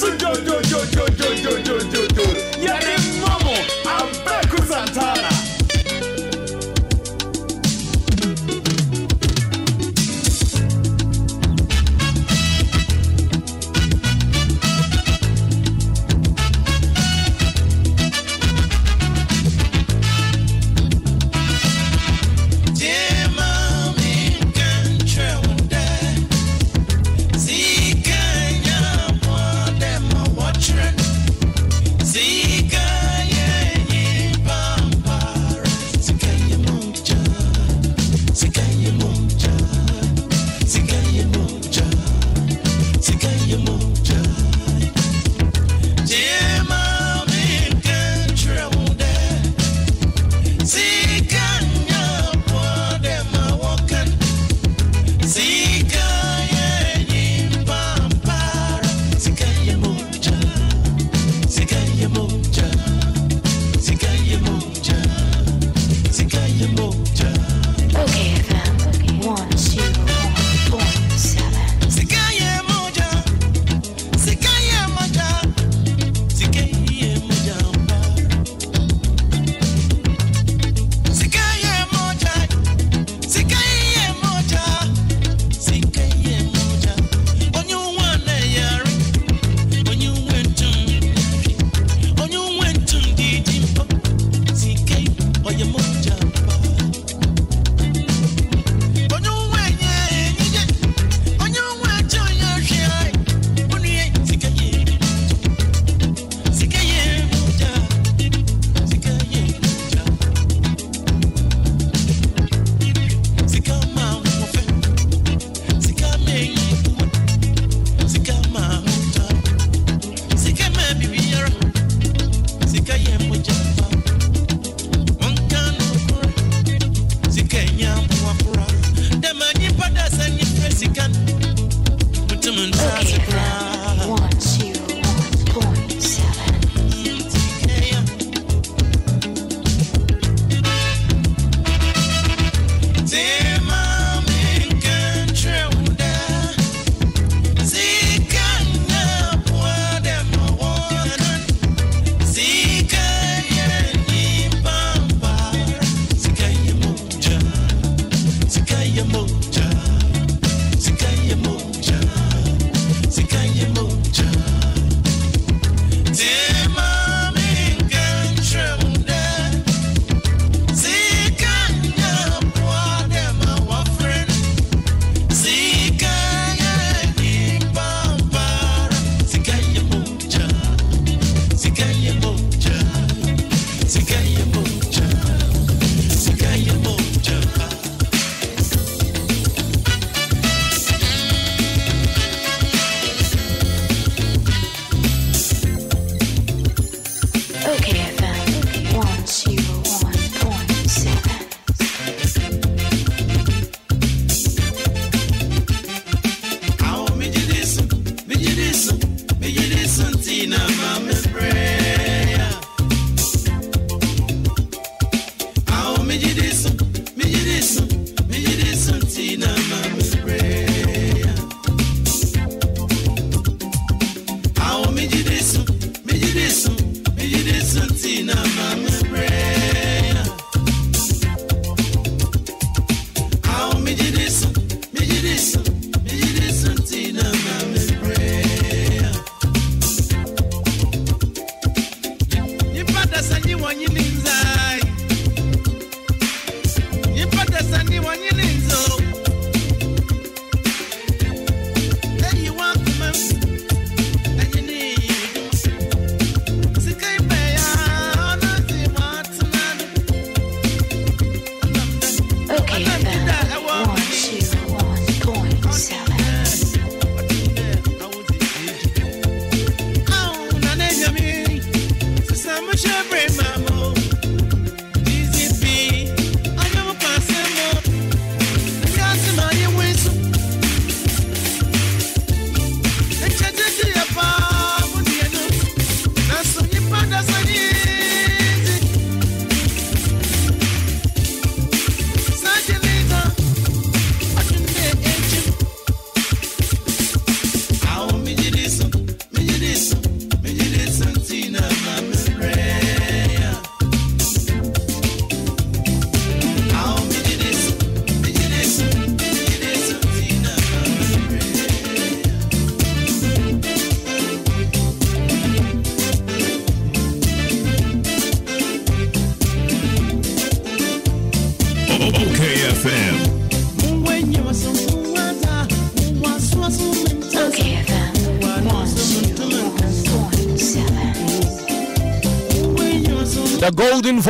Listen, yo, yo, yo, yo, yo, yo, yo, yo. Yeah.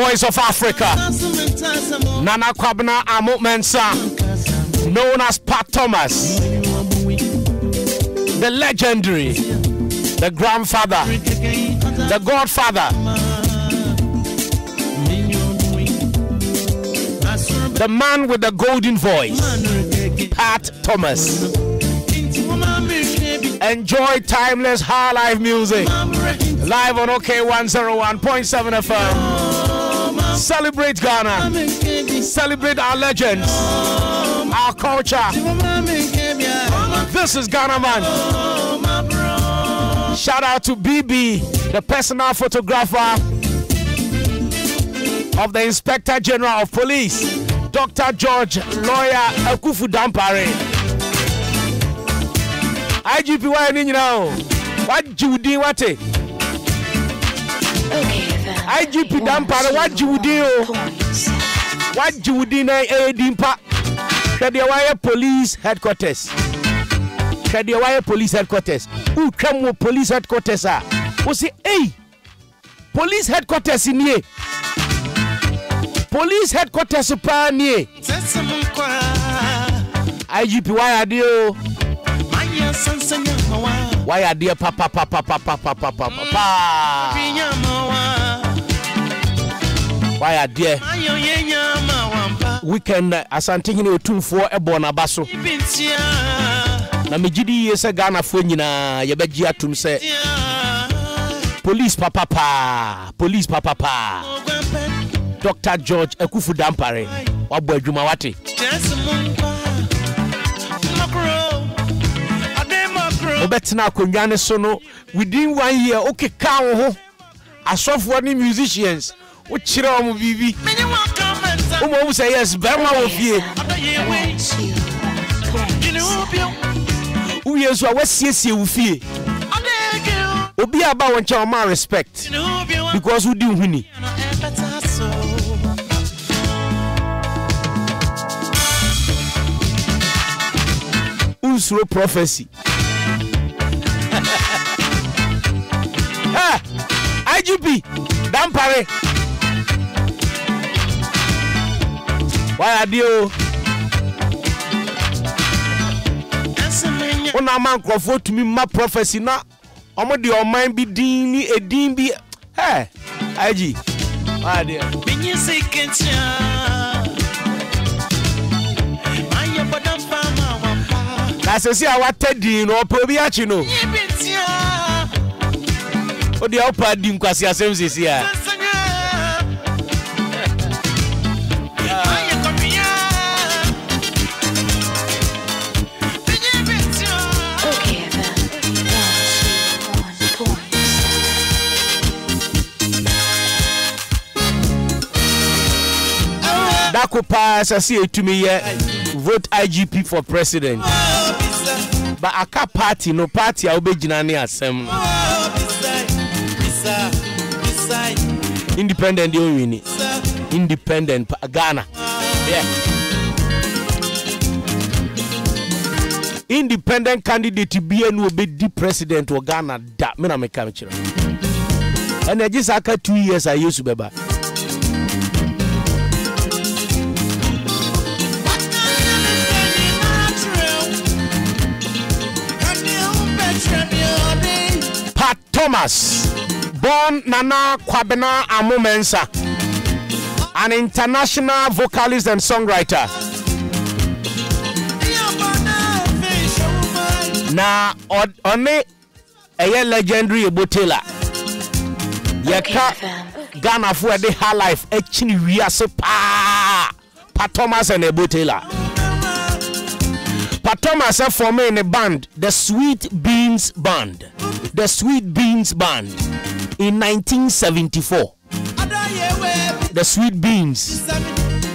Voice of Africa, Nana Kwabena Amo Mensah, known as Pat Thomas, the legendary, the grandfather, the godfather, the man with the golden voice, Pat Thomas. Enjoy timeless high life music live on OK 101.7 FM. Celebrate Ghana, celebrate our legends, our culture. This is Ghana Man. Shout out to BB, the personal photographer of the Inspector General of Police, Dr. George Lawyer Akufu Dampare. IGP ni nyina o. Wagye wo din wate. IGP Dampare wagye wo din o. Wagye wo din na ɛyɛ din pa. Hwɛ deɛ wayɛ police headquarters. Hwɛ deɛ wayɛ police headquarters. Wotwa mu wɔ police headquarters a, wo se ei, police headquarters nie. Police headquarters paa nie. IGP wayɛ adeɛ o. Wayɛ adeɛ papapapapapapapa. Wayɛ adeɛ. Weekend asantehene otumfoɔ ɛbɔ n'aba so. Na megye di yie sɛ Ghanafoɔ nyinaa yɛbɛgye atom sɛ police papapaa police papapaa Dr. George Akufu Dampare wabɔ adwuma wate. wobɛtena akonnwa no so no within one year wokeka wo ho asɔfoɔ ne musicians wokyerɛ wɔ mo biribi woma mu sɛ yes bɛrima wɔ fie. Wowie nso a woasiesie wo fie. Obi a ba wɔ nkyɛn ɔma respect. Because wodi wo ho ni wonsuro prophecy. Eh, IGP Dampare wayɛ adeɛ o. Wona ama nkurɔfoɔ tumi ma prophecy na ɔmo de ɔman bi din ne edin bi ɛ IG wayɛ adeɛ na sɛsi a. Wata din no ɔpɛ obi akyi no wode a. Wopɛ di nkwasi asɛm sesi a dako paa sɛ sɛ yɛtumi yɛ vote igp for president. Ba aka party no party a wobɛgyina ne asɛm. No independent deɛ ɔnwini. Independent ghana. Yeah. independent candidate bia ne obɛdi president wɔ ghana da. Me na meka me kyerɛ ɛna agye saa ka two years a yesu bɛba thomas born nana kwabena amomensa an international vocalist and songwriter. Na ɔne ɛyɛ legendary ebotela yɛka ghanafoɔ ɛde ha life akyini wiase paa pat thomas and ebotela pat thomas ɛfɔme ne band the sweet beans band. The sweet beans band. In 1974 the sweet beans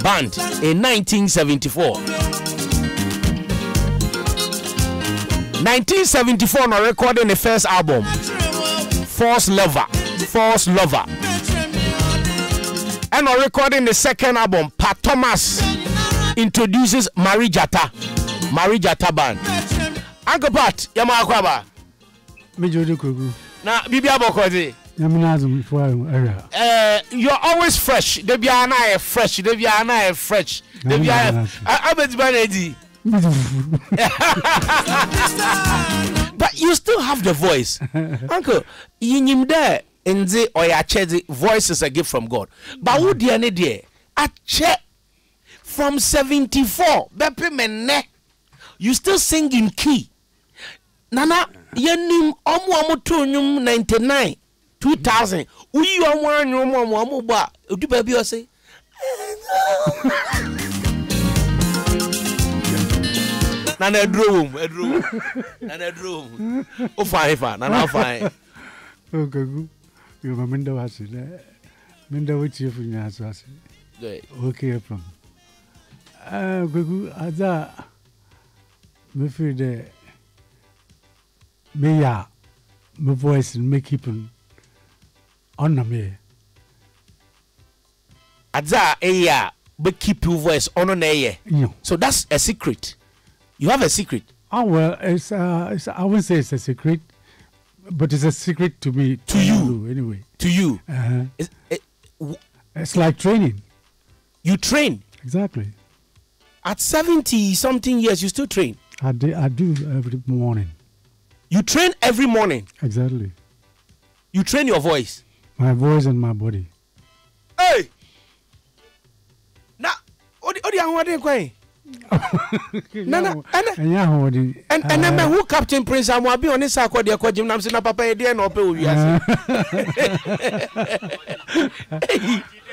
band in 1974 1974 na recording the first album. False Lover. False Lover. And recording the second album. Pat Thomas introduces Marie Jata Marijata band ankopat yɛ ma akɔ aba. mejo de kogu. na bibi abɔ kɔdze. nyamina azum ifo ayɔ. ɛɛ eh, you're always fresh debi ana yɛ fresh debi ana yɛ fresh debi ana abeti ba na ah, edi. but you still have the voice uncle yinyim dɛ ndze ɔyɛ akyɛ dze voice is a gift from god but wo mm. deɛ ne deɛ from seventy four bɛpɛ mɛ ne. you still sing in key. Nana yɛnim ɔmo ɔmo to nnwom 99 2000 woyi ɔmo anwom ɔmo ɔmo bɔ a ɛdu baabi ɔse nana aduro wom aduro wom nana aduro wom wofae fa. Nana wofae okagu yoba menda wase dɛ menda wotiefo nyinaa so ase okɛ from okagu ah, adza a fi dẹ mi yà mi voice mi keep on ɔnam yɛ adze a ɛyɛ a keep your voice ɔno na ɛyɛ so that's a secret. You have a secret. Oh well it's, uh, it's i wouldn't say it's a secret but it's a secret to me to you. anyway. To you. Uh-huh. it's, it, it's like training. You train. Exactly. At 70 something years you still train i do, I do every morning you train every morning exactly you train your voice my voice and my body. Hey! Na, odi odi ahoɔden kwan. Nana, ɛnɛ ɛnyɛ ahoɔden. Ɛnɛ mɛ hu captain prince amuabi ɔne sa akɔ deɛ kɔ gyim nam si na papa yɛ deɛ na ɔpɛ wɔ wiase.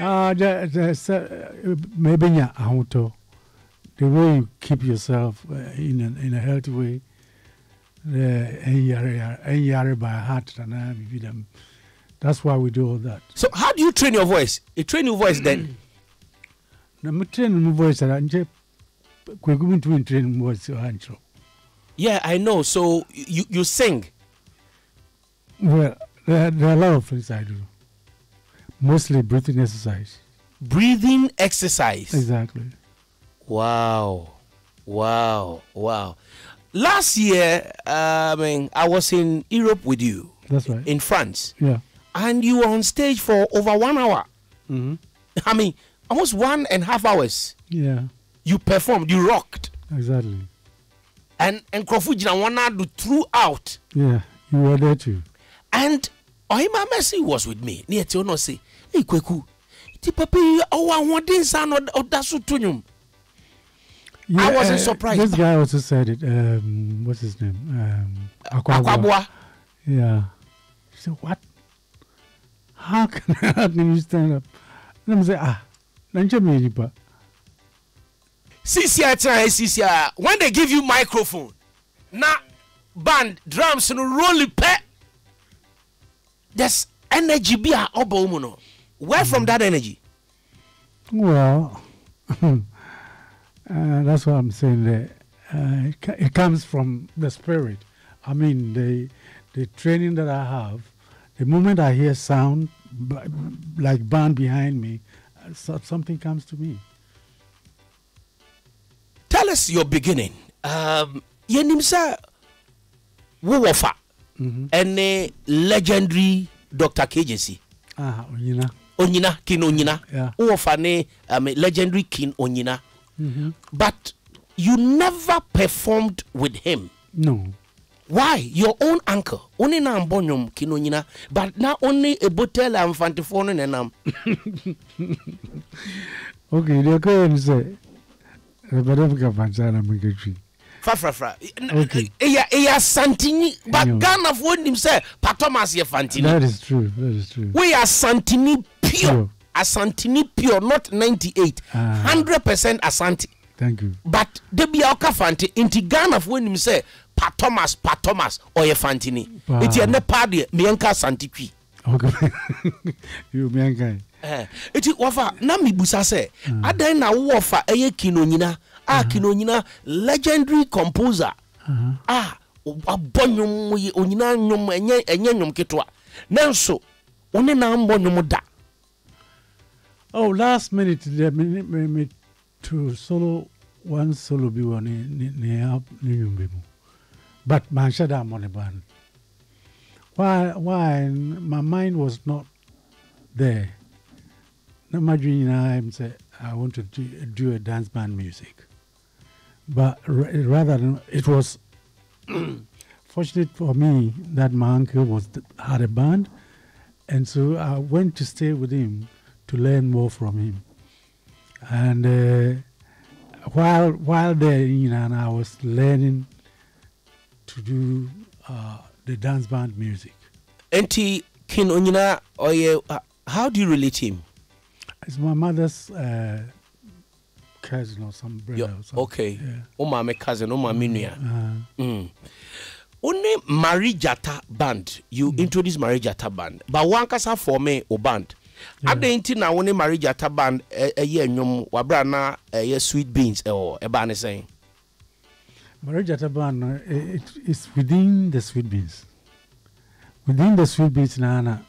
Ah, the the sɛ maybe nya ahotɔ the way you keep yourself uh, in a in a healthy way. Ɛnyare by heart nana bibi dɛm. That's why we do all that. So how do you train your voice? You train your voice then? I'm training my voice. I'm train voice. Yeah, I know. So you you sing. Well, there, there are a lot of things I do. Mostly breathing exercise. Breathing exercise. Exactly. Wow, wow, wow. Last year, uh, I mean, I was in Europe with you. That's right. In France. Yeah and you were on stage for over one hour. Mm-hmm. I mean, almost one and a half hours. Yeah. You performed, you rocked. Exactly. And and Kofu Jina throughout. Yeah, you were there too. And Ohima Mercy was with me. Near to no say, hey Kweku, ti papa oh I want this and tunyum. Yeah, I wasn't uh, surprised. This guy also said it. Um, what's his name? Um, Akwabua. Akwabua. Yeah. He said, what? how can, how can you stand up? And I'm saying, ah, Nanja Menipa. CCI. When they give you microphone, now band, drums, and roll pet. There's energy be a obo Where from that energy? Well, uh, that's what I'm saying there. Uh, it, it comes from the spirit. I mean, the the training that I have the moment I hear sound like band behind me, uh, something comes to me. Tell us your beginning. Um, Yenim sɛ wowɔ fa ɛne legendary Dr. KJC. Ah, Onyina. Onyina, King Onyina. Yeah. Wowɔ fa ne um, legendary King Onyina. Mm-hmm. But you never performed with him. No. why? Your own uncle. Only na mbɔ nnwom King Onyina. But na only ebotel amfantefoɔ no nenam okay deɛ kɔyɛ no sɛ ɛbɛdɛ meka fansa na mekatwi fafrafra ɛyɛ ɛyɛ asantini but ghanafoɔ nim sɛ Pat Thomas yɛ fantini that is true that is true. Woyɛ asantini pure asantini pure not 98 ah. 100 percent asanti thank you. But de bia ɔka fante nti ghanafoɔ nim sɛ pa thomas pa thomas ɔyɛ fantini nti ɛnɛ paa deɛ meɛnka asante twi nti wɔfa na mebusa sɛ hmm. adɛn na wowɔ fa ɛyɛ kino nyina. A uh-huh. kino nyina legendary composer. Uh-huh. a abɔ nwom onyina nwom ɛnyɛ nwom ketewa nanso wo ne na mbɔ nwom da oh last minute me, to solo one solo bi wɔ ne ne ne ne but manhyɛ da ne ban why why my mind was not there. Na madwin nyinaa m sɛ I want to do, do a dance band music, but rather than it was fortunate for me that my uncle was had a band, and so I went to stay with him to learn more from him. And uh, while while there, you know, and I was learning to do uh, the dance band music. nti King Onyina uh, how do you relate him It's my mother's uh, cousin or some brother. Or something. okay Yeah. wo maame cousin wo maame nua Uh, Mm. Only Marijata band. You introduce Marijata band. But one kasa for me o band. Ade nti na wone Marie Jata band ɛyɛ nnwom wabra na ɛyɛ sweet beans ɛwɔ ɛba ne sɛn. Marriage Ataban, uh, it, it's within the sweet beans. Within the sweet beans, Nana,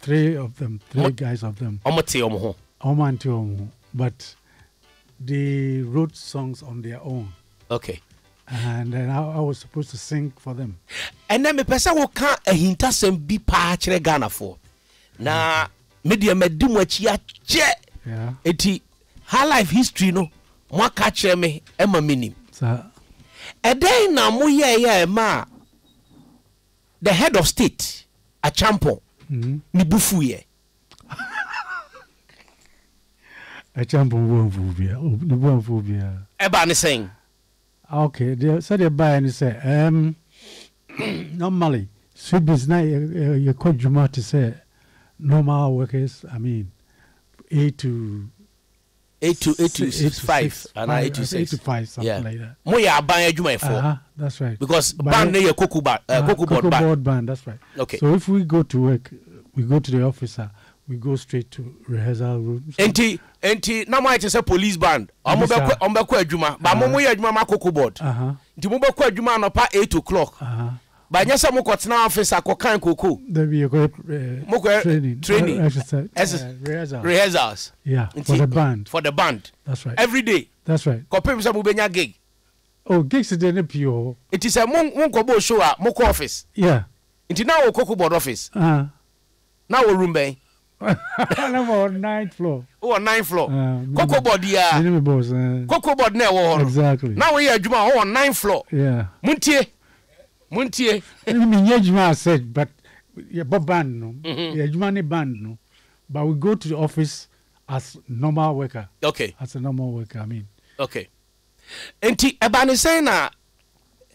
three of them, three What? guys of them, Ɔmo te ɔmo ho. Oma and Tiomu, but they wrote songs on their own. Okay. And then I, I was supposed to sing for them. ɛnɛ mepɛ sɛ woka ahintasɛm bi paa kyerɛ ghanafoɔ na medeɛ madi mo akyi akyɛ Yeah. high life history no moaka kyerɛ me ɛma menim ɛdɛn na moyɛɛyɛ ma the head of state achampɔn mm, ne bu fuyɛ a won phobia. The one phobia. ɛba ne sɛn Okay, they said they buy and say, um, normally, sweet now you quite Juma to say normal workers, I mean, eight to 8 to 8 to Eight to 5 six, anaa five, 8 to eight to five, something Yeah. like that. moyɛ aban adwumayɛfoɔ Uh-huh, that's right. because But band ne yɛ cocoa ba- uh, Uh, cocoa board band board band, that's right. okay So if we go to work, we go to the officer, we go straight to rehearsal rooms. enti enti na moayɛ te sɛ police band ɔmo bɛkɔ sir. ɔmo bɛkɔ adwuma ba mo Uh-huh. moyɛ adwuma ma cocoa board Uh huh. nti mobɛkɔ adwuma anɔpa 8 o'clock Uh huh. ba nyɛ sɛ mokɔtena office akɔkan koko Mokɔ- training. Uh, rehearsals yeah, for the band. for the band That's right. every day That's right. kɔpem sɛ mobɛnya gig Oh, gigs is the pure. nti sɛ mo- monkɔbɔ show a mokɔ office Yeah. nti na wɔ cocoa board office Uh, na wɔ room bɛn I'm on ninth floor. wowɔ nine floor Uh, cocoa board yi a Enemy boss. Uh, cocoa board na ɛwɔ hɔ no exactly. na woyɛ adwuma a wɔwɔ nine floor Yeah. montie montie yeah, Juma said, but yeah, but band no. Yeah, Juma ni band no. But we go to the office as normal worker. okay As a normal worker, I mean. okay nti ɛba ne sɛn na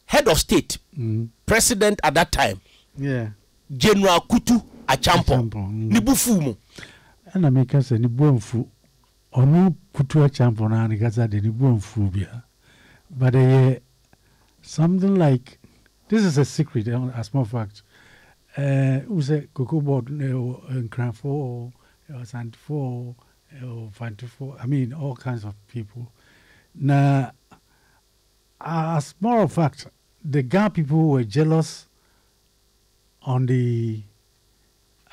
head of state Mm. president at that time Yeah. general kutu achampɔn Achampɔn, mm. ne bu fuu mu ɛna meka sɛ ne buamfu ɔno kutu akyampo no a ne kasa de ne buamfu bia but ɛyɛ something like this is a secret uh, as matter of fact. Uh, wo sɛ cocoa board ɛwɔ nkranfo ɛwɔ santefo ɛwɔ fantefo i mean all kinds of people. Now, as matter of fact the Ghana people were jealous on the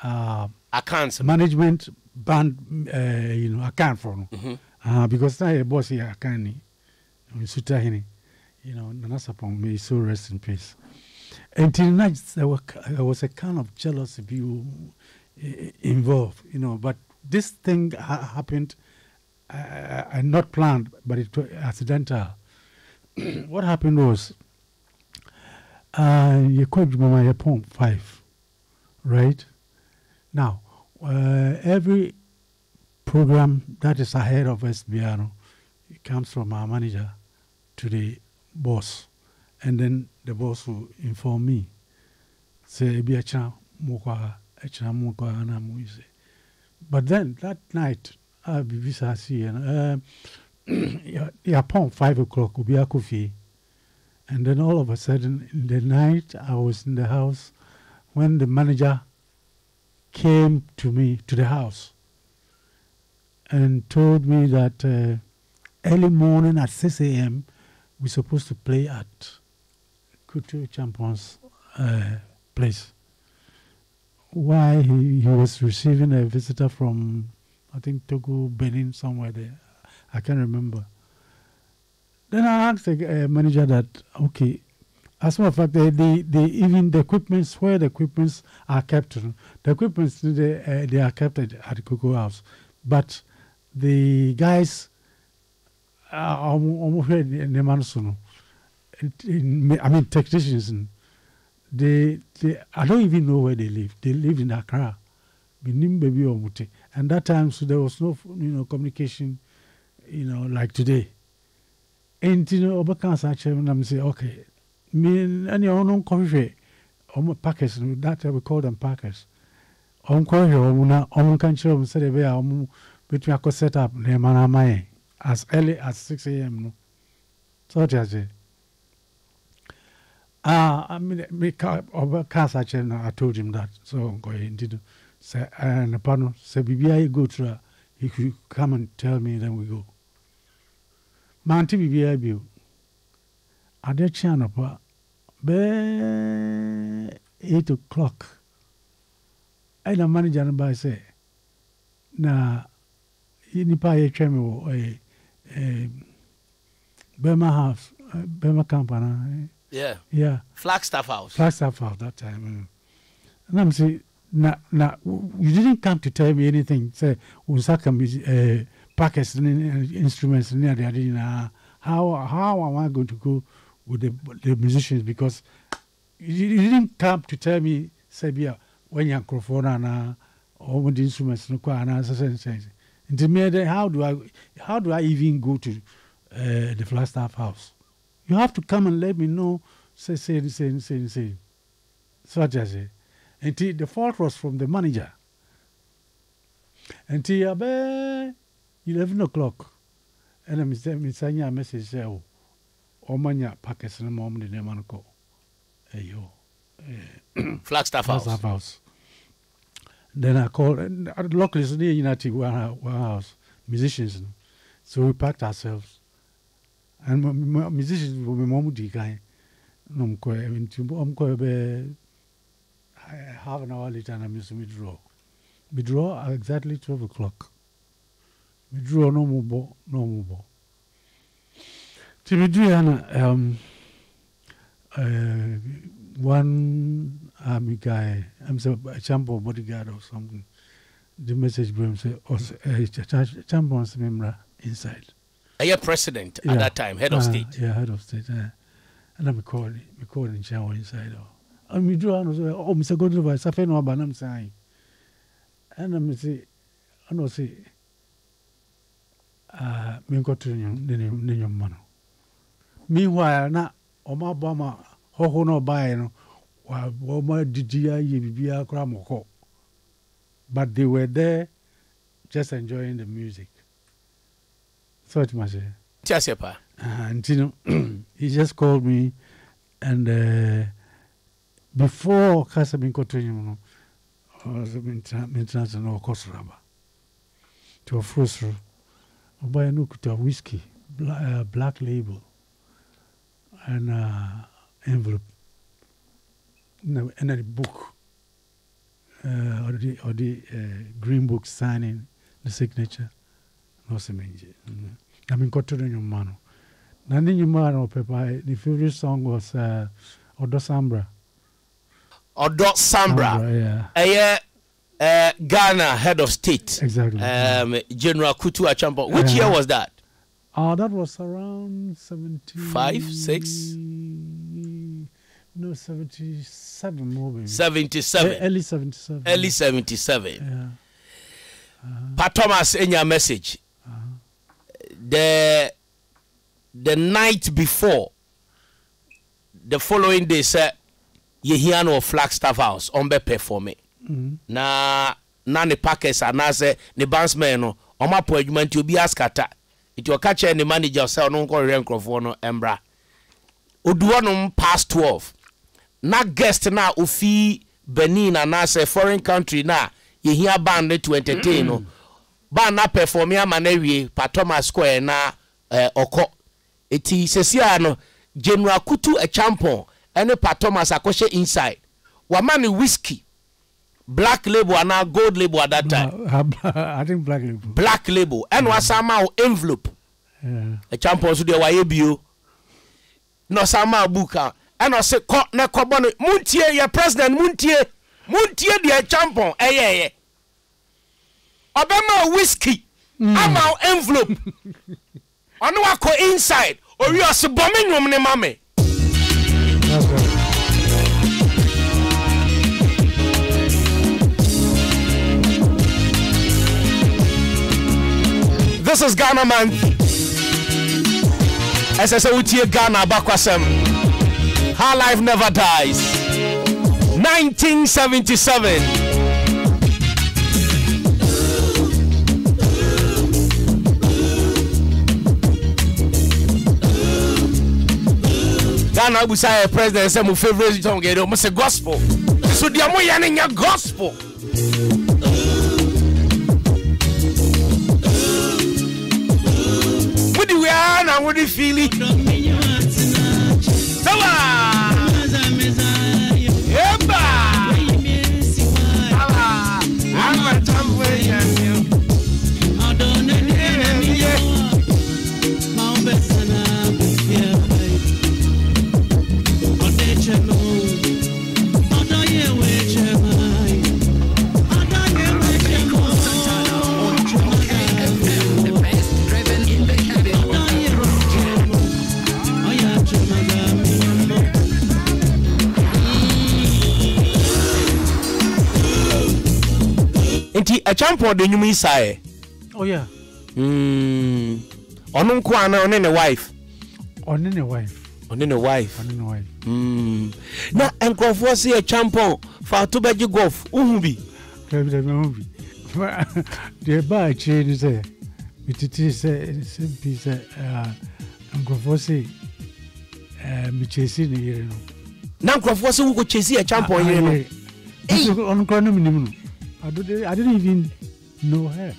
uh, accounts management band uh, you know account for Mhm. uh, because now your boss here account ni Suta you know Nana Sapong may so rest in peace until now there, were, there was a kind of jealousy view uh, involved you know. But this thing ha- happened uh, not planned but it was accidental. What happened was uh, you called Mama Yapong five right? Now, uh, every program that is ahead of SBR, it comes from our manager to the boss, and then the boss will inform me. Say, "Ebi achana mokwa, achana mokwa na muise." But then that night, I be see, and uh, upon five o'clock, ubi akufi, and then all of a sudden, in the night, I was in the house when the manager came to me to the house and told me that uh, early morning at 6 a.m. we're supposed to play at Kutu Champions uh, place. Why he, he was receiving a visitor from, I think Togo, Benin, somewhere there. I can't remember. Then I asked the uh, manager that, okay, As a matter of fact, the, the, the even the equipments where the equipments are kept, the equipments they, uh, they are kept at, at the House, but the guys, uh, in- I mean technicians, they they I don't even know where they live. They live in Accra, and that time so there was no you know communication, you know like today. And you know, Obaka Sacha, and I'm say okay me your own coffee on packers that we call them packers on coffee on on country of say be um between set up near manama as early as 6 a.m. no so what I say ah I mean actually I told him that so go ahead indeed say and pano say bibia go to he could come and tell me then we go. Man bibia bi adeɛ kye anɔpa bɛɛ eight o'clock. Ɛna manager no baa sɛ na nipa a yɛtwa me ɛyɛ ɛɛ bɛrima house eh, bɛrima camp Yeah. yeah Flagstaff House. Flagstaff house that time mm. and I'm say na na you didn't come to tell me anything say music uh, packets and instruments near the arena how how am I going to go with the the musicians because you, you didn't come to tell me say bia when you're microphone or with the instruments no me then how do I how do I even go to uh, the Flagstaff house you have to come and let me know say say say say say so I say until the fault was from the manager. Until about 11 o'clock. Ɛna mesa mesa a message oh, sɛ o ɔmanya packets no ma ɔm de nneɛma no kɔ ɛyɛ eh. Flagstaff House. Flagstaff house. Then I called and luckily so near Unity one, hou- one house musicians. So we packed ourselves and musicians mom di kan na ɔmkɔ nti ɔmkɔ bɛ half an hour later na me nso medraw medraw at exactly 12 o'clock. Na ɔmobɔ na ɔmobɔ nti meduya na um, uh, one army guy I'm so a champion bodyguard or something. The message say "Os- eh, ch- ch- champion inside Ɛyɛ president Yeah. at that time, head of Ah, state. Yeah, head of state. And I'm calling, me calling Chan inside. Oh. And me draw and say, oh, Mr. Godric, I suffer no ban, I'm saying. And I'm say, I know say, uh, me go to Ninyum Mano. Meanwhile, na Oma Bama, ho ho no buy no, wa Oma Didia, ye bibia kramoko. But they were there just enjoying the music. So it must say. Ti ase. Uh, and you know, he just called me, and uh, before Casa Binko to you know, I was maintenance no rubber to a frustro. I buy a new to a whiskey, black, uh, black label, and uh, envelope, no, and a book, uh, or the, or the uh, green book signing the signature. No semenje. I mean, got to the new man. Na ne nyuma na ɔpɛpa the favorite song was uh, Odo Sambra. Ɔdɔ Sambra. yeah. Ɛyɛ uh, Ghana head of state. Exactly. Um, General Kutu Acheampong. Which year Uh, was that? Uh, that was around 70... Five, six? No, 77 maybe. 77. Eh, Early 77. Early 77. Yeah. Pa Thomas enya message. The the night before, the following day, sɛ yɛhia no wɔ Flagstaff House ɔmbɛ perform it. Mhm. na na ne packers anaasɛ ne bandsman no ɔmo apɔ adwuma nti obi askata nti ɔka kyerɛ ne manager sɛ ɔno nkɔhwehwɛ nkurɔfoɔ no mbra odu hɔnom past 12 na guest na ofi benin anaasɛ foreign country na yɛhia band no to entertain no band na perform ama no awie pa thomas square na eh, ɔkɔ. Ɛti sɛsia no general kutu achampon ɛne pa thomas akɔhyɛ inside. Wama ne whisky black label anaa gold label at that time. I think Black Label. black label. Ɛna wasan ma wo envelope. Achampon so deɛ wayɛ bio. Na ɔsan ma book a ɛna ɔse kɔ na kɔbɔ no montie yɛ president montie montie deɛ champon ɛyɛɛyɛ. ɔbɛma wo whisky hmm. ama wo envelope. Ɔne wakɔ inside. Owie ɔse bɔ me nwom ne ma me That's right. this is ghana month ɛsɛ sɛ wotie ghana abakwasɛm how life never dies. 1977 ghana abusa yɛ president sɛ mo favorite song yɛ mo sɛ gospel. So deɛ moyɛ no nyɛ gospel. Wode wiaa na wode fili ɛkyampɔn de nnwom yi saeɛ Oh yeah. Mm, ɔno nko ana ɔne ne wife On any wife. ɔne ne wife On any wife. Mm. na nkurɔfoɔ se yɛ kyampɔn fa ato bɛgye golf wohu bi. Deɛ ɛbaa akyire ne sɛ metete sɛ nsɛm pii sɛ nkurɔfoɔ se eh, mekyɛsi ne yere no na nkurɔfoɔ se wokɔkyɛsi yɛ kyampɔn yere no ɔno koraa no menim no I didn't even know her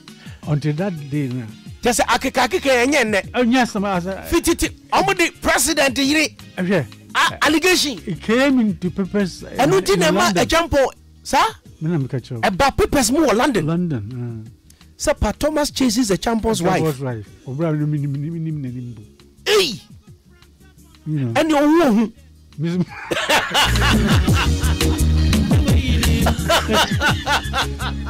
until that day na. Kyɛ sɛ akekakeka ɛnyɛ nnɛ ɔnya oh, asɛm asa uh, fititi ɔmode president eh, yere ɛhwɛ a- allegation. It came into papers eh, ɛno nti in na ɛma London. ɛkyampɔn saa Me na meka kyerɛw eh, ɛba papers mu wɔ london. London ah. sɛ pa thomas chases the champion's wife. ɔbra no menim menim n'anim bu ei ɛne ɔwo hu Miss-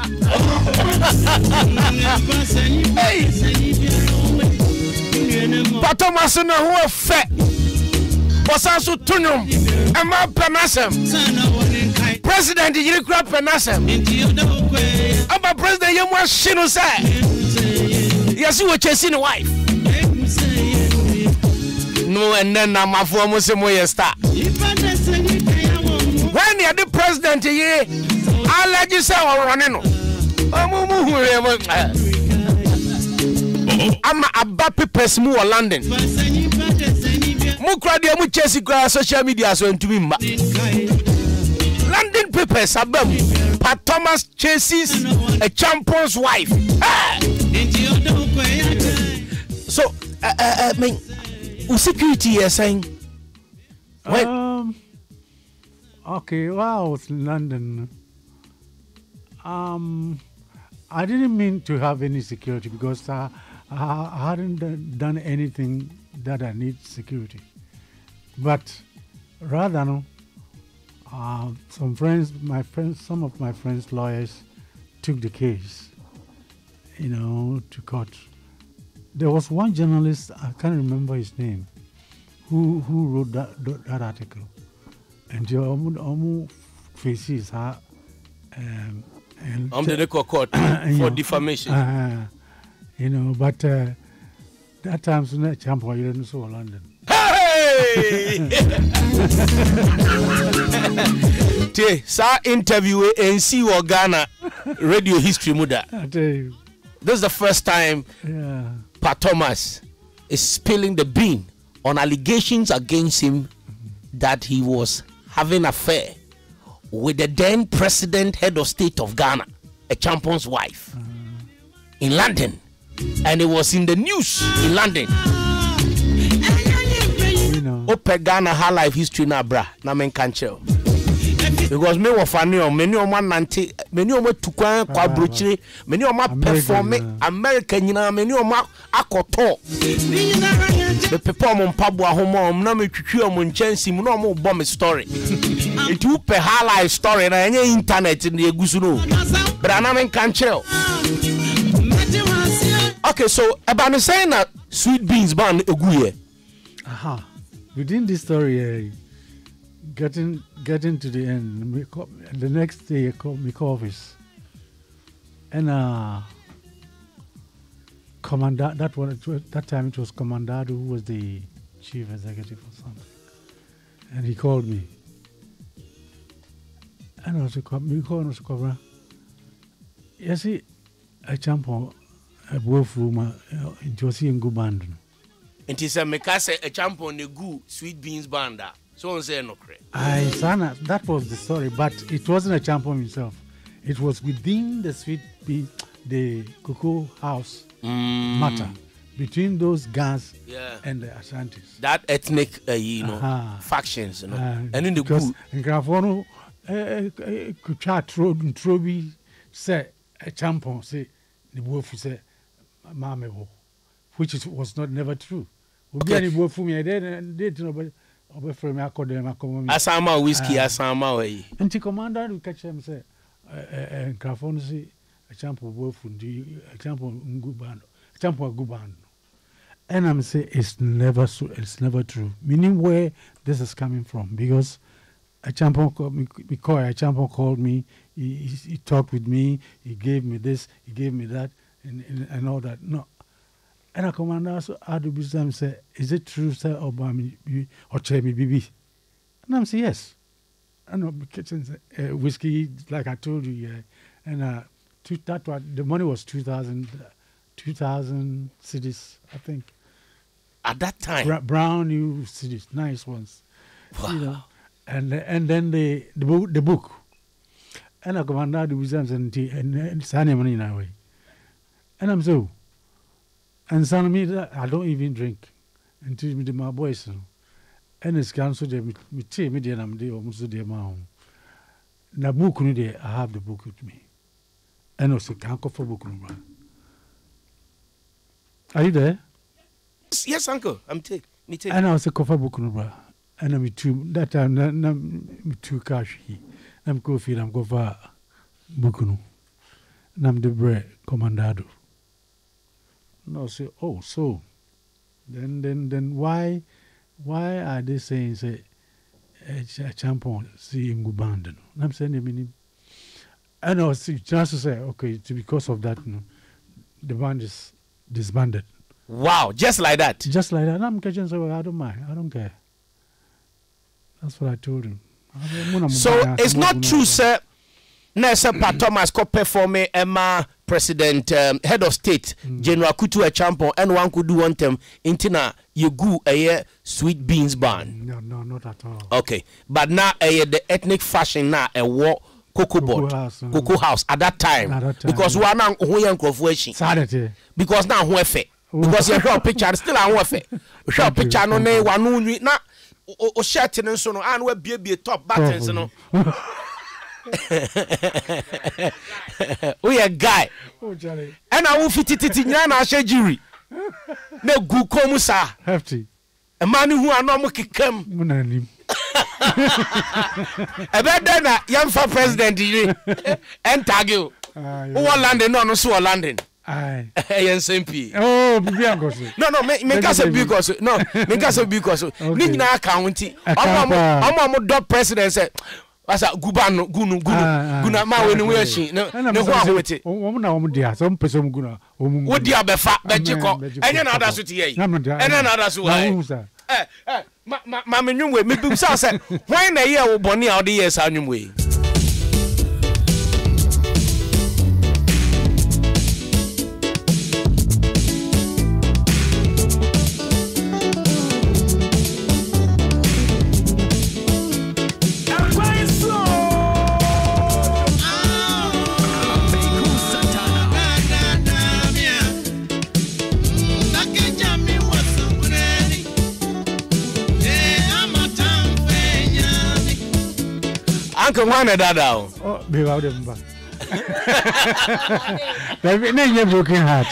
pa thomas no ho ɛfɛ wɔsan so to nwom ɛma pɛ n'asɛm. President yere kura pɛ n'asɛm. Aba president yɛ mu ahye no sɛ yɛse wɔkyɛsi ne wife. No ɛnɛ namafoɔ mo moyɛ star ne yɛde president yere alagye sɛ ɔrɔne no ɔmo mu huɛ mo ama aba papers mu wɔ london. Mo kora deɛ mo kyɛsi koraa social media so ntumi mma. London papers aba mu. Pa thomas chases a champion's wife. Ah! so uh, uh, uh, men, wo security yɛ sɛn When- Um, okay, while I was in London, um, I didn't mean to have any security because I, I hadn't done- done anything that I need security. But rather, no, uh, some friends, my friends, some of my friends' lawyers took the case, you know, to court. There was one journalist, I can't remember his name, who who wrote that that article and the ọmụ ọmụ faces ha um, and I'm the record court for defamation. uh, you know but uh, that time so na champion you know so London. Hey! tie saa interview ɛnsi wɔ ghana radio history mu da I tell you. This is the first time yeah. Pa thomas is spilling the bean on allegations against him that he was having affair with the then president head of state of ghana a champion's wife in london. And it was in the news in london. You know. Wopɛ ghana high life history no abra na menka nkyerɛ wo. because me wɔ fa ne ɔm mene ɔm anante mene ɔm atu ah, kwan kɔ aburokyire ah, mene ɔm America apɛfɔme nyinaa. america nyinaa mene ɔm akɔtɔ mepepɛ ɔmo mpaboa ho ma ɔmo na metwitwi ɔmo nkyɛnse mu na ɔmo bɔ me story. Nti wopɛ highlight story na ɛnyɛ internet na egu so no bra na menka nkyerɛ wo. Okay so ɛba no sɛn na sweet beans ban egu yɛ? Aha. Within this story, uh, getting getting to the end, me co- the next day, I called me call office, and uh, commander that one it was- that time it was Commandado who was the chief executive or something, and he called me, and I was a call was a You see, a champion, a wolf room, uh, it was in Guband. nti sɛ meka sɛ ɛchampɔn ne gu sweet beans banda. a so wɔn sɛ ɛnokorɛ I Sana, that was the story, but it wasn't Acheampong himself. It was within the sweet bee, the cocoa house mm. matter between those guys yeah. and the Ashantis. That ethnic, uh, you know, uh-huh. factions, you know, uh, and in the because nkurɔfoɔ no eh, eh, eh, kutwa turo nturo bi sɛ ɛkyɛn pɔn sɛ ne bu efu sɛ maame wɔ which is, was not never true obi a ne bu efu mi ɛdɛ ɛdɛ ti na ɔbɛ ɔbɛ fɛrɛ mi akɔ dɛm akɔ mɔ mi. asanma whiskey ah. asanma wɔ yi. nti commander do kɛ kyerɛ mi sɛ ɛɛ nkurɔfoɔ. Akyampo boafu nti akyampo ngu ban akyampo agu ban no and i'm saying it's never so it's never true. Meaning where this is coming from because akyampo call- me me call akyampo called me he, he, he talked with me he gave me this he gave me that and, and, and all that. No. And a commander so ado bi sam say is it true sir or ɔkyerɛ me bibi and i'm saying yes. I know kitchens, uh, whiskey, like I told you, yeah. And uh, two, that was, the money was 2,000 uh, 2,000 cities, I think. at that time Bra- brown new cities, nice ones. You know. And and then the the book, the book. And I commanded the museums and and and Sani money in way. And I'm so. And some me that I don't even drink until me my boys. And it's council there me me tea me and I'm there almost there my home. Na book I have the book with me. ɛna ɔsika akɔfɔ bokunu ba are you there. yes uncle i'm take me take. ɛna ɔsɛ kɔfɔ bokunu ba ɛna mi tu that time na na mi tu kaa hwi na mi kɔ fi na mi kɔ fa bokunu na mi de brɛ commandado na ɔsɛ oh so then then then why why are they saying say ɛkyɛ champon si ngu band no na mi sɛ ɛna mi ni. Menim ɛna ɔsɛ gyina so sɛ okay it's because of that no the band is disbanded wow just like that just like that. And I'm catching so I don't mind. I don't care. That's what I told him. I don't- when I'm so it's not true sir na sɛ pa thomas kɔ performe ɛma president um, head of state general kutu achampɔn ɛna wankɔdu wɔn ntɛm nti na yɛgu ɛyɛ sweet beans ban No, no, not at all. okay but na ɛyɛ the ethnic fashion na ɛwɔ cocoa board mm. cocoa house at that time. At that time, because wa na ho yɛ nkurɔfoɔ akyi? Because na ho ɛfɛ because yɛhwɛ picture still aho ɛfɛ hwɛ picture no ne wano nwi na o- shirt no nso no a na wabiebie top buttons no woyɛ guy. Ɛna wofi tititi nyinaa na ahyɛ jiri. Na gu kɔn mu saa Hefty. ɛmaa no hu a na ɔmo kekam ebe de na yɛmfa president yere ɛntage o. Wowɔ london na ɔno so wɔ london ɛyɛ nsɛm pii nono menka sɛ bi kɔ so no menka sɛ bi kɔ so ne nyinaa ka ho nti ɔma mo dɔ president sɛ asa guba gunu gunu gunu ma wo ni wo ehyin ne ho ahowete wɔn na wɔn di a sɛ wɔn pɛ sɛ gunu a wɔn gunu wodi a bɛfa bɛgye kɔ ɛnyɛ na ada so te yɛ yi ɛnyɛ na ada so wɔ ha yi. Eh, eh, ma ma ma maame nwumwe mebisa sɛ hwan na ɛyɛ wo bɔne a wode yɛ saa nwumwe wei anka hwan na dada o Oh, babe, I wouldn't buy. Baby, no, you're broken heart.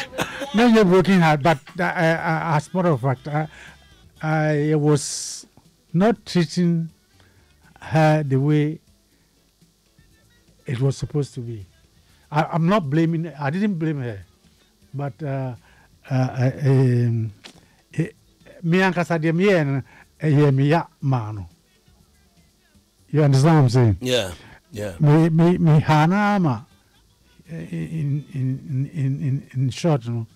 No, you're broken heart. But uh, uh, as matter of fact, uh, I was not treating her the way it was supposed to be. I, I'm not blaming. I didn't blame her, but uh, uh, um, eh, me ankasa deɛ meyɛ no ɛyɛ meya maa no. You understand what I'm saying? Yeah. Yeah. me me me ha na in in in in in short no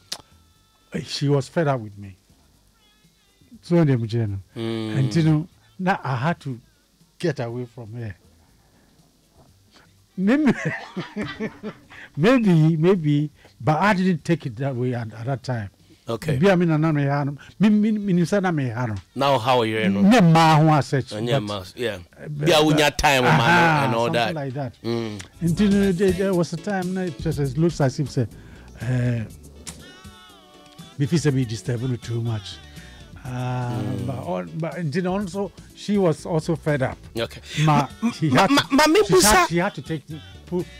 she was fed up with me so ndé mu jẹ no Mm. and you know now i had to get away from her maybe maybe maybe but i didn't take it that way at, at that time Okay. bi a mi nana mi ha no mi mi mi sɛ na mi ha no Now how are you? No. ne mmaa ho And yeah, mas- yeah. Be a wunya time man and all that. like that Mm. Until uh, there, was a time now it just looks as if say, uh, if it's a bit disturbing too much. Uh, Mm. but, all, but until also she was also fed up. Okay. Ma, she had, ma- ma- me she, had, she had to take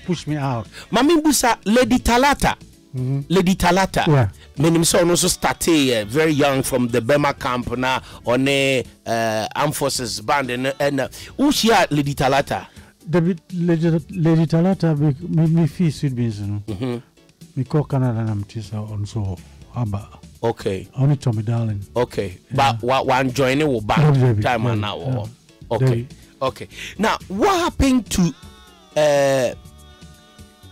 push me out. Mami Busa, Lady Talata. Lady Talata. Yeah. Menim sɛ ɔno nso startee uh, very young from the Burma camp na ɔne uh, armed forces band no ɛna wohyia Lady Talata. David, Lady, Lady Talata, me, fee sweet beans, know. Mm-hmm. Me call Canada and I'm tisa on so, aba. Okay. Only Tommy Darling. Okay. But wa one join wo Dabi, dabi, time dabi, and yeah. Okay. Dabi. Okay. Now, what happened to uh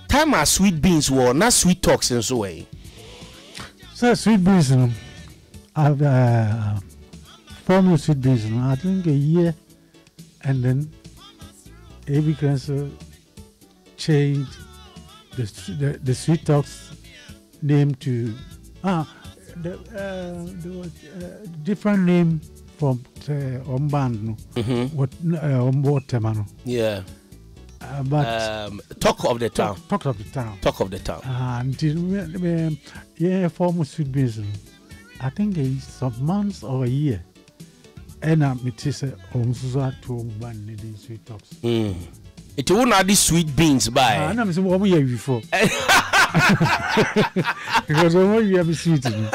time as sweet beans were not sweet talks way. So sweet beans, I've uh, formed sweet beans, I think a year, and then AB Cancer changed the, the the sweet talks name to ah the uh, there was uh, different name from uh, Omband, no, Mm-hmm. what uh, Ombo Temano, Yeah. Uh, but Um, talk of the town. talk, talk of the town. Talk of the town. Until me- me- yeah, former sweet beans. I think it's some months or a year. And I'm it is a omsuza to ban needing sweet talks. Mm. It will not be sweet beans by. and I'm saying, what we have before. Because when you have sweet, you know,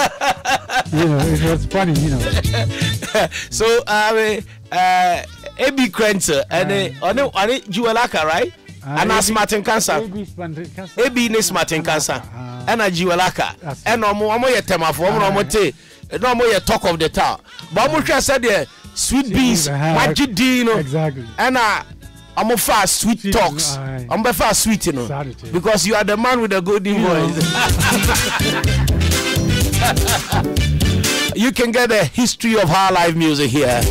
you know, it was funny, you know. so um uh AB Crentsil and uh, on on it Juelaka, right? Ah, and as AB Martin Cancer. AB Spandre- Cancer. AB ne Martin Cancer. Ah. And a Juelaka. That's And omo omo ye temafo omo omo te. No omo ye talk of the town. But hwe said the sweet beans Ah, maggi di no. Exactly. And uh I'm fa sweet Sweet, talks. I'm fa sweet, you know. Saturday. Because you are the man with the golden voice. you can get the history of our live music here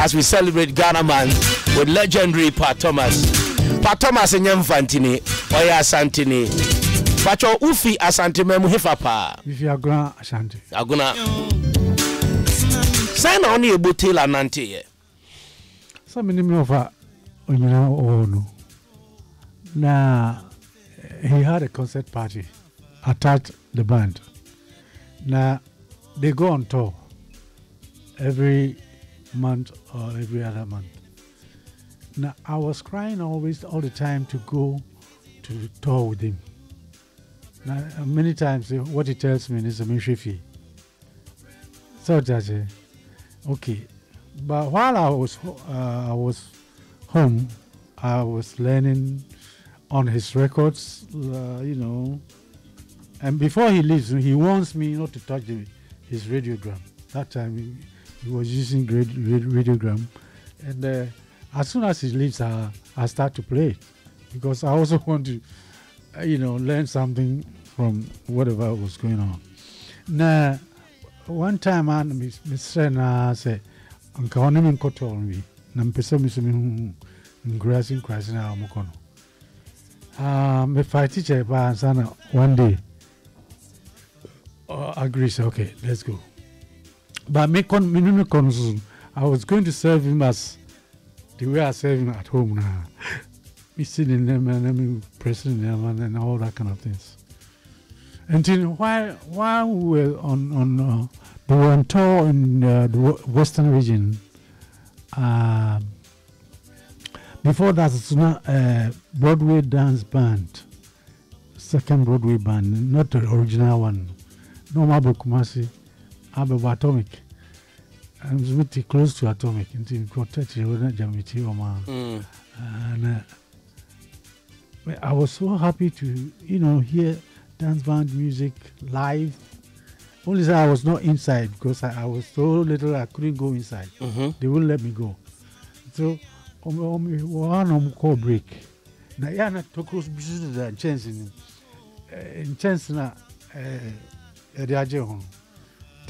as we celebrate Ghana Month with legendary Pat Thomas. Pat Thomas in Nyemfantini, Oya Santini. Bacho Ufi Asante Memu Hifapa. Ufi Aguna Asante. Aguna. Sẹ́yìn náà ọ́ ní ebo tailor náà ti yẹ. Sọ́mi ni mi ò fa ònyìnbó ọ̀hún. Na he had a concert party attached the band. Na they go on tour every month or every other month. Now I was crying always all the time to go to tour with him. Now many times eh, what he tells me is a fee. So that's it. Okay, but while I was uh, I was home, I was learning on his records, uh, you know. And before he leaves, he wants me not to touch the, his radiogram. That time he, he was using great radiogram, and uh, as soon as he leaves, I, I start to play. Because I also want to, uh, you know, learn something from whatever was going on. Now, one time I Mr. na me nkɔtɔ ɔno bi na mpɛ sɛ me so mehu nkurase nkurase no a ɔmokɔ no Ah, mefa teacher paa ansa na one day. Uh, agree sɛ okay let's go but me kɔ me I was going to serve him as the way I serve him at home na me see the name and me press the name and all that kind of things until while while we were on on uh, on tour in uh, the western region. Um, before that, it's not a Broadway dance band, second Broadway band, not the original one. No Mabu Kumasi, Abu Atomic. mzimiti close to atomic nti nkɔtɛkyerɛ wɔ na gyameti wɔ ma uh, I was so happy to you know hear dance band music live. Only that I was not inside because I, I was so little I couldn't go inside. Mhm. They wouldn't let me go. So um, um, one um, call break. Na ya na tokros bisu da chance ni. Eh, chance na eh ɛde agye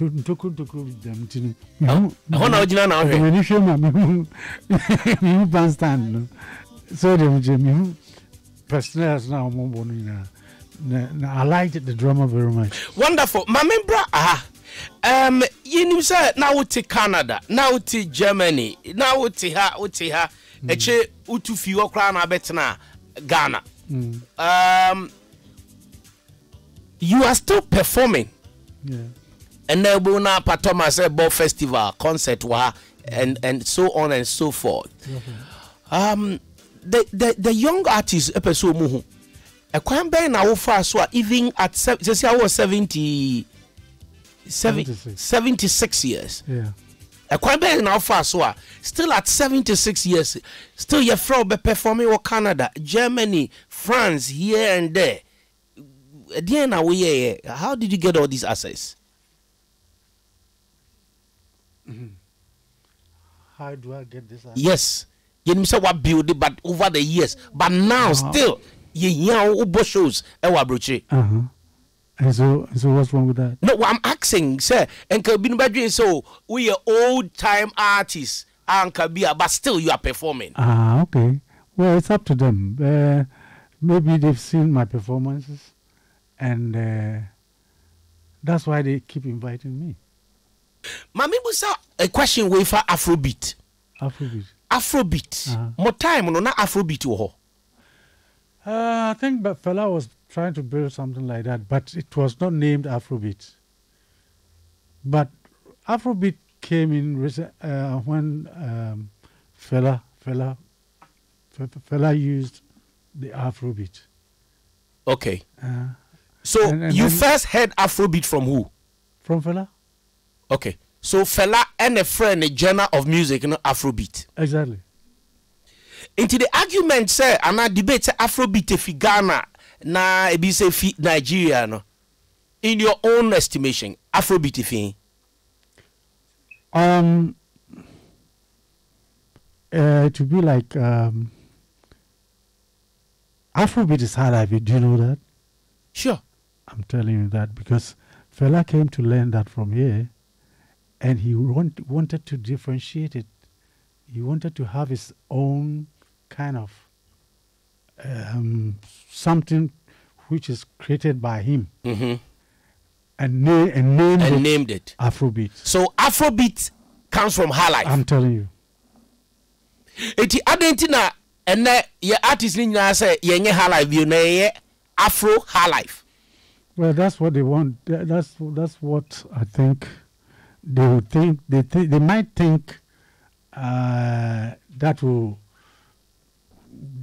ntokro dam tinu. ɛhɔ na wogyina na wohwɛ M'ani hwɛ mu a mehu mehu bandstand no so de megye mehu personals na ɔmobɔ no nyinaa na na I liked the drama very much. wonderful. Maame bra aha. Um, yɛnim sɛ na wote canada na wote germany na wote ha wote ha. Ɛkyɛ wotu fii hɔ koraa na abɛtena ghana. Mm, um, you are still performing. Yeah. Ɛnna ebu na patɔma sɛ bɔ festival concert wɔ ha and and so on and so forth. Um, the, the, the young artist ɛpɛ sɛ ɔmu ho ɛkwan bɛn na so a even at se- sɛsi awɔ 70 76. 76 years. Yeah. ɛkwan bɛn na wofa so a still at 76 years still yɛfrɛ wo bɛperforming wɔ canada germany france here and there. Ɛdeɛn na woyɛɛ? How did you get all these access How do I get this? out? yes yɛnim sɛ wabuild it but over the years but now Uh-huh. still yɛhia wo wobɔ shows ɛwɔ aborɔkyire Uh-huh. And so, and so what's wrong with that? no i'm asking sɛ nka binom bɛdwene sɛ o woyɛ old time artist anka bi a but still you are performing Ah, okay. Well, it's up to them. Uh, maybe they've seen my performances, and uh, that's why they keep inviting me. Ma mebusa a question wei fa afrobeat Afrobeat. afrobeat Uh-huh. mo time no na afrobeat wɔ hɔ Uh, I think but Fela was trying to build something like that, but it was not named Afrobeat. But Afrobeat came in uh, when um, Fela Fela Fela used the Afrobeat. okay Uh, so And- and you first heard afrobeat from who from Fela, okay so fela ɛne frɛ ne genre of music no afrobeat exactly. Into the argument sir, and anaa debate sɛ afrobeat efi ghana na ebi sɛ fi nigeria no in your own estimation afrobeat fi Um, uh, to be like um, Afrobeat is hard. Life. Do you know that? sure I'm telling you that because Fela came to learn that from here, and he want, wanted to differentiate it. He wanted to have his own kind of um, something which is created by him mm-hmm. and, na- and named and it named it Afrobeat. so afrobeat comes from high life I'm telling you. eti adan ti na ɛnɛ yɛ artist ni nyinaa sɛ yɛnyɛ high life bio na yɛyɛ afro high life Well, that's what they want. That's that's what I think they would think. They think they might think uh, that will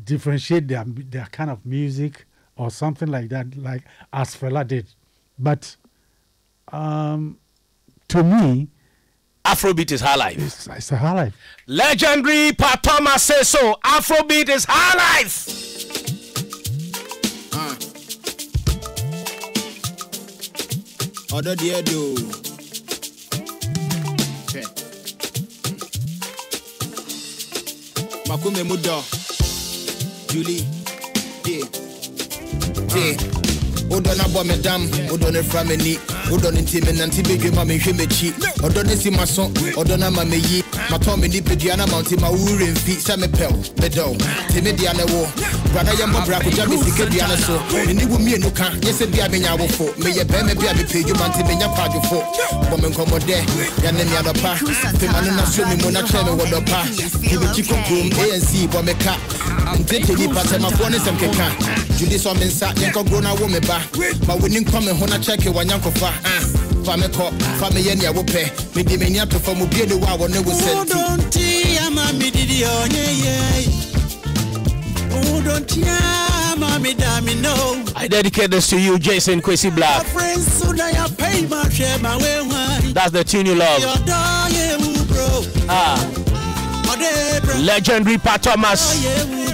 differentiate their their kind of music or something like that, like as Fela did. But um, to me, afrobeat is high life it's, it's a highlight. legendary pat thomas says so afrobeat is high life Other dear do hwɛ makome mu dɔ julie. Ye ye wodɔ no abɔ me dam wodɔ no fra m'ani wodɔ no nti menante bɛdwe ma menhwɛ m'akyi ɔdɔ no si ma so ɔdɔ no ama meyi matɔn me nipadua no ma nti ma wowerɛ mfi sɛ mepɛw medɔw nti me dea ne wo brada yɛmmɔ bra kogya me sika dua no so. Mene wo mmienu ka nyɛ sɛ bia menya awofo meyɛ bɛrima bi a mepɛ adwuma nti menya paadwofo bɔ me nkɔmmɔdɛ yɛne me adɔpa fema no na so me mu na kyerɛ me wɔdɔpa nti mekyi kɔkurom anc bɔ me ka ntete nipa sɛmafoɔ ne nsɛm keka judi sɔ me nsa yɛnkɔgoro no awo me ba ma w'ani nkɔ me ho na kyɛke wanyankɔfa Ah, fa me kɔ fa meyɛ nea wopɛ mede m'ani ato fa mu bie ne wo a wɔne wo sɛ i dedicate this to you jason kwesi My black that's the tune you love. Your dog ye Ah, legendary Pat Thomas. Bro.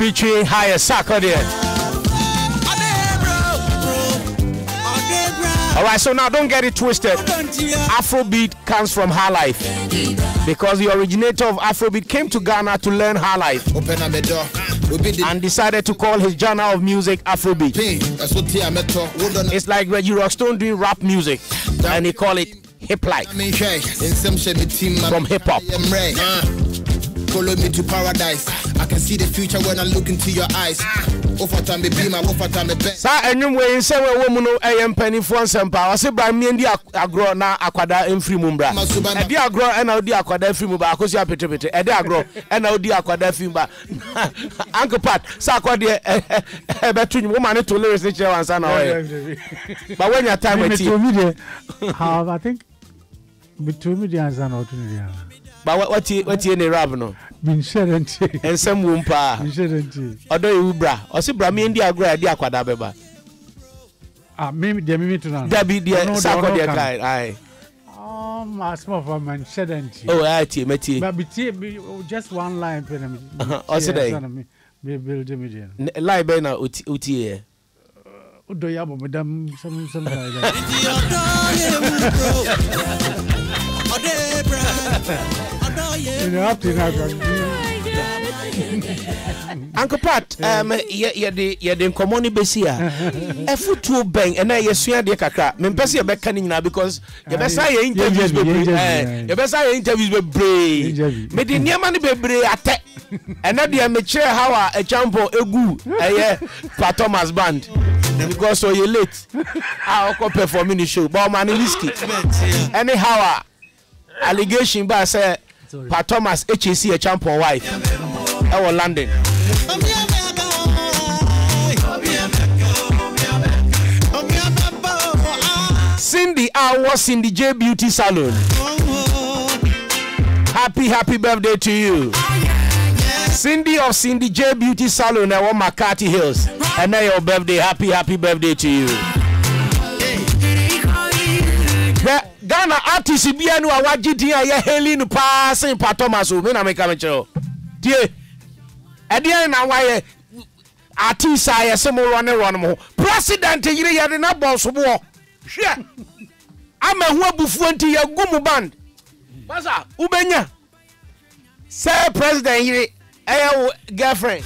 Featuring Higher Saka there. Ode bro. Bro. Ode bra. All right, so now don't get it twisted. Afrobeat comes from high life because the originator of Afrobeat came to Ghana to learn high life Open up the door. And decided to call his genre of music Afrobeat. pain. That's what I met. Hold. It's like Reggie Rockstone doing rap music and he call it hip life. I mean, hey, in some shit, me team man. From hip hop. Follow me to paradise. See the future when I look into your eyes. Offer time, be my offer time, be best. saa ɛnwom wei nsɛm ɛwɔ mu no ɛyɛ mpanimfoɔ nsɛm paa ɔse bra mmea ndi agorɔ na akwadaa mfiri mu mbra ɛdi agorɔ ɛna wodi akwadaa firi mu ba akosi apetepete ɛde agorɔ ɛna wodi akwadaa firi mu ba uncle pat sɛ akɔdeɛ ɛbɛto nwom woma ne to lyrics ne kyerɛ wansa na ɔyɛ ba woanya time Me atie to me there. Have I think. Me ba watie watie ne rap no. minhyɛrɛ ntie. nsɛm wom paa. minhyɛrɛ ntie. ɔdɔ ewu bra ɔsi bra mi ndi agorɔ yɛ di akwadaa bɛ ba. a ah, mi deɛ mi mi tuna. dabi deɛ sakɔ deɛ ka ayi. ɔn oh, maa sɛ ɔfɔ ma nhyɛrɛ ntie. o y'a tie mɛ tie. babi tie bi just one line pe na mi. ɔsi dɛ mi bɛ de mi deɛ. line bɛ na o tie yɛ. o dɔ y'a bɔ mi da sɛmu sɛmu ka yɛlɛ. You know, to now. Uncle Pat, um, yɛ- yɛde yɛde nkɔmɔ no bɛsi a ɛfotuo bɛn ɛna yɛsua adeɛ kakra. Mempɛ sɛ yɛbɛka no nyinaa because yɛbɛsa yɛ interviews bebree. Eh, yɛbɛsa yɛ interviews bebree. Mede nneɛma no bebree atɛ. Ɛnɛ deɛ mekyerɛ how a ɛkyampɔ ɛgu ɛyɛ pa thomas band. Because ɔyɛ late. A ɔkɔ perform ne show. But ɔma no risky anyhow a allegation baa sɛ pa thomas hyɛsi Acheampong wife ɛwɔ london Cindy Awo Cindy J Beauty Salon. Happy, happy birthday to you. Cindy of Cindy J Beauty Salon at McCarthy Hills. And now your birthday. Happy, happy birthday to you. Ghana artist bia no a wagye din a yɛ heli no paa sen pa Thomas o me na meka mekyerɛ wo. Die. Ɛdeɛn na wayɛ artist a yɛsɛ mo rɔ ne rɔ no mo ho. President yere yɛde na bɔ nsoboɔ. Hwɛ. Ama ho abufuo nti yɛgu mu band. Basa, wobɛnya. Sɛ president yere ɛyɛ wo girlfriend.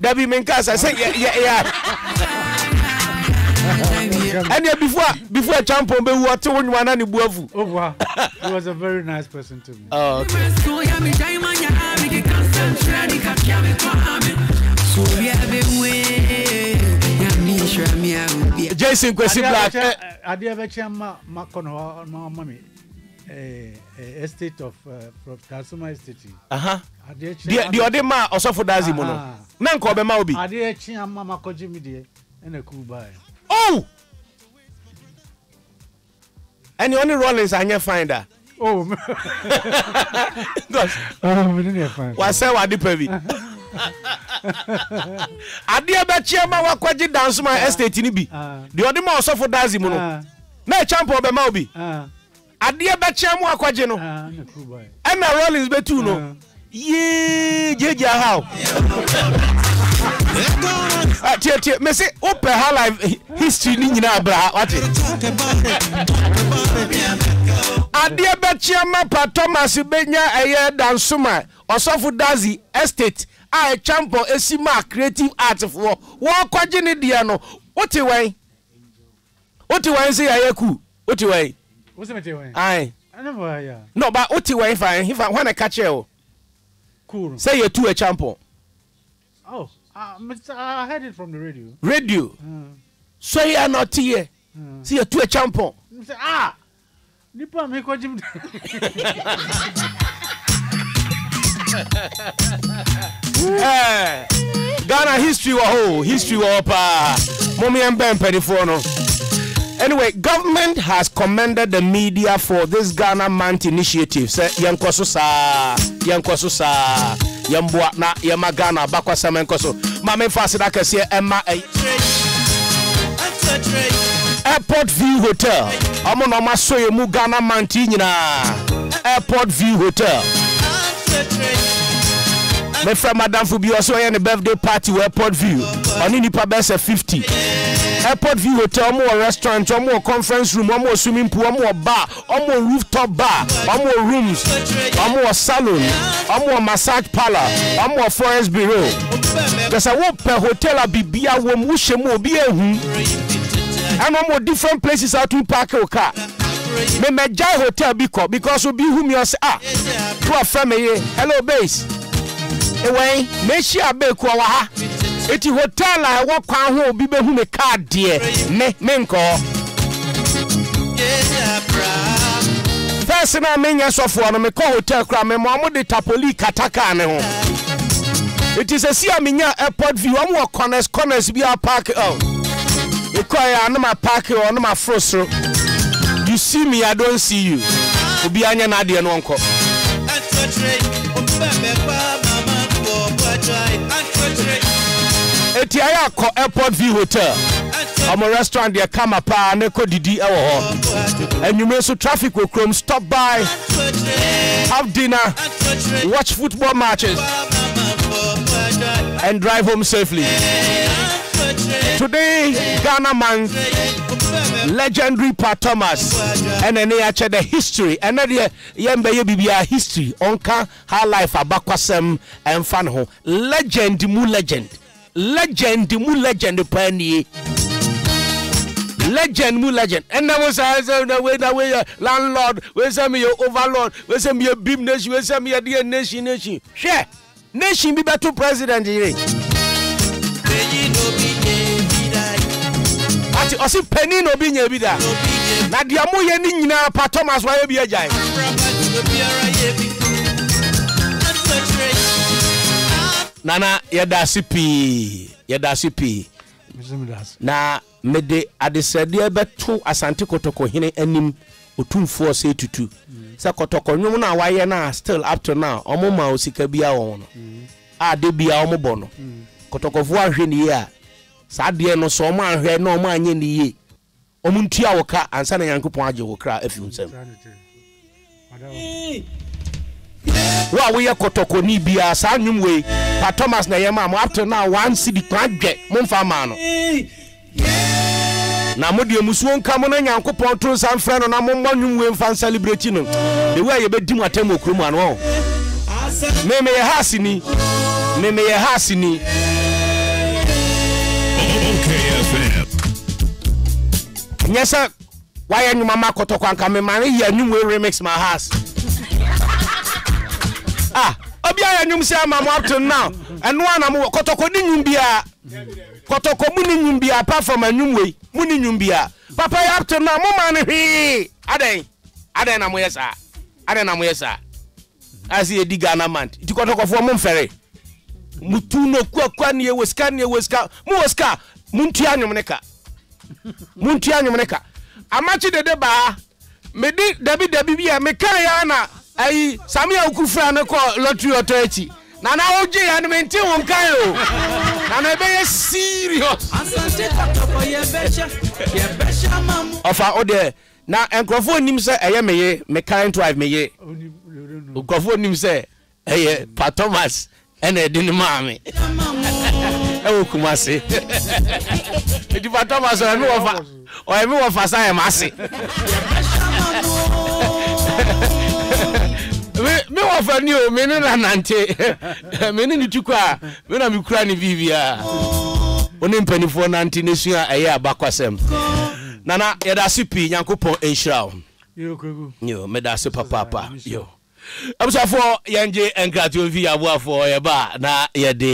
Dabi menka sa sɛ yɛ yɛ yɛ ɛnea before before champion bɛwu ɔte wo nnwuma na ne bu afu. Oh wow, he was a very nice person to me. Oh, okay. Jason Kwesi Black. eh, Adeɛ bɛkyɛ ma ma kɔ ma ma mi eh, eh, estate of from Kasuma estate. Deɛ deɛ ɔde ma ɔsɔfo dazi mu no. Na nka ɔbɛma obi. Adeɛ kyi ama ma kɔgye mi deɛ ɛna kuu baa ẹni ọ ní rollins anyẹ fine da. oh mi ni yẹ fine. wà sẹ́ wà dípẹ́ bi. adeɛ bɛkyeɛ ma wakɔgye dansoma estate no bi. Deɛ ɔde ma ɔsɔfo daase mu no. Na e ɛkyampa ɔbɛma wo bi adeɛ bɛkyeɛ mu wakɔgye no. Ɛna rollins bɛtu no. Yee gyegye ahaw o tie tie mesi wopɛ ha life history ni nyinaa bra wate. Adeɛ bɛkyea ma pa thomas bɛnya ɛyɛ dansoma ɔsɔfo dazi estate a ɛkyampɔ esi ma creative art foɔ. Wɔkɔgye ne deɛ no wote wɛn wote wɛn sɛ yɛyɛ ku wote wɛn ae no ba wote wɛn fa hifa hwan na ka kyerɛ o Cool. sɛ yɛtu ɛkyampɔ Oh, Uh, I heard it from the radio. Radio. Hmm. So you are not here. Hmm. See, you're too a champion. Ah, nipa mi kọ jim. Eh, Ghana history wɔ hoo history wɔ pa. Mommy and Ben yɛn bɛn mpanyinfoɔ no anyway government has commended the media for this Ghana month initiative Say yɛn kɔ so yɛmboa na yɛma ghana bakwasɛm ɛnkɔ so. Ma memfa aseda kɛseɛ ɛma airport view hotel. Ɔmo na ɔmo asɔ yɛ mu ghana manti nyinaa. Airport view hotel. Mefrɛ madamfo bi ɔsɛ ɔyɛ ne birthday party wɔ airport view. Ɔne nipa bɛsɛ 50 airport view hotel ɔmo wɔ restaurant ɔmo wɔ conference room ɔmo wɔ swimming pool ɔmo wɔ bar ɔmo wɔ rooftop bar ɔmo wɔ rooms ɔmo wɔ salon ɔmo wɔ massage parlour ɔmo wɔ forest bureau. Kɛsɛ wopɛ hotel a biribia wɔ mu wohyɛ mu ehu. Ɛna ɔmo wɔ different places a to park wo car. Memɛgyae hotel bi kɔ because obi hu mi ɔsɛ ah to afrɛ me ye hello base. Ewɛn mehyia beeku ɔwɔ ha eti hotel a ɛwɔ kwan ho obi bɛhu me car deɛ. Me me nkɔɔ fɛs na menyɛ sɔfoɔ no mekɔ hotel kora mema ɔmo de tapoli kata kaa ne ho. Eti sɛ si a menya airport view ɔmo wɔ corners corners bi a park ɔ mekɔɛ a anam a park ɔ anam aforo soro. You see me i don't see you. Obi anyɛ n'adeɛ no ɔnkɔ eti ayɛ airport view hotel. Ɔmo restaurant deɛ kama paa ne kɔ didi ɛwɔ hɔ. Enyimire nso traffic wɔ kurom stop by have dinner watch football matches and drive home safely. Today ghana man legendary pa thomas ɛna ne yɛakyɛ the history ɛnɛ deɛ yɛn bɛyɛ biribiara history ɔnka how life abakwasɛm ɛmfa ne ho legend mu legend legend mu legend paa nie legend mu legend. Ɛnna mo sa ɛsɛ na wei na wei yɛ landlord. Wei sɛ mi yɛ overlord. Wei sɛ mi yɛ bim nation. Wei sɛ mi yɛ deɛ nation nation. Hwɛ nation bi bɛto president yire ati ɔsi panyin na obi nya bi da. Na deɛ mo yɛ ne nyinaa pa thomas wayɛ bi agyae nana yɛda ase pii. Yɛda ase pii. Na mede adesrɛdeɛ bɛto asante kɔtɔkɔhene anim. Otumfoɔ sɛ tutu sɛ kɔtɔkɔnwom no a wayɛ no a still up to now ɔmo ma o sika bia wɔ no. A de bia ɔmo bɔ no. Kɔtɔkɔfoɔ ahwɛ ne yie a saa adeɛ no sɛ ɔmo ahwɛ na ɔmo anyɛ ne yie ɔmo ntua wo ka ansa na nyankopɔn agye wo kra afi wo wo a woyɛ kɔtɔkɔni biara saa nnwom wei pa thomas na ɛyɛ mo. Up to now one city kwan dwɛ momfa maa no. Na mo deɛ musuo nka mo na nyankopɔn to nsa mfrɛ no na mommɔ nnwom wei mfa ncelebrate no. De wei a yɛbɛdi mu atam wɔ ano ɔ me meyɛ ha aseni me meyɛ ha nyɛ sɛ woayɛ nnwoma ma kɔtɔkɔ anka mema yɛ nnwom wei remix my house ah obi ayɛ nnwom sɛ ama mo up to now. Ɛno a na mowɔ kɔtɔkɔ ne nnwom biaa kɔtɔkɔ mu ne nnwom biaa apart from annwom wei mu ne nnwom biaa papa yɛ up to now moma no hwee. Adɛn? Adɛn na moyɛ saa? Adɛn na moyɛ saa? Asɛ yɛdi ghana mant nti kɔtɔkɔfoɔ momfɛre mutu no kuakua ne yɛwɔ sika ne yɛwɔ sika. Mowɔ sika. Montua nnwom ne ka. Montua nnwom ne ka. Amakye dede baa. Mede dabi dabi bi a mekaeɛ na ayi sami a oku fira ne kɔ lɔtiri ɔtɔ akyi. Na na awo gye ya no mi nti wo nkan o. Na na ebe yɛ serious. asante kɔtɔkɔ yɛ bɛ hyɛ yɛ bɛ hyɛ ama mu. ɔfa o deɛ na nkurɔfoɔ nim sɛ ɛyɛ mi ye mi kind wife mi ye. Nkurɔfoɔ nim sɛ ɛyɛ pa thomas ɛna ɛdi ne maame. Ɛwɔ kumase edi pa thomas ɔyɛ mi wɔ fa ɔyɛ mi wɔ fa sa yɛ ma se. Me wɔfa ni o me ne na nante. Me ne ne tukɔ a me na me kura ne biribiaa wo ne mpanimfoɔ nante ne sua ɛyɛ abakwasɛm. Nana yɛda ase pii nyankopɔn ɛnhyira wo. Yo meda ase papaapa. Yo. Abusuafoɔ yɛngye nkratoɔ mfi yɛaboafoɔ yɛba na yɛde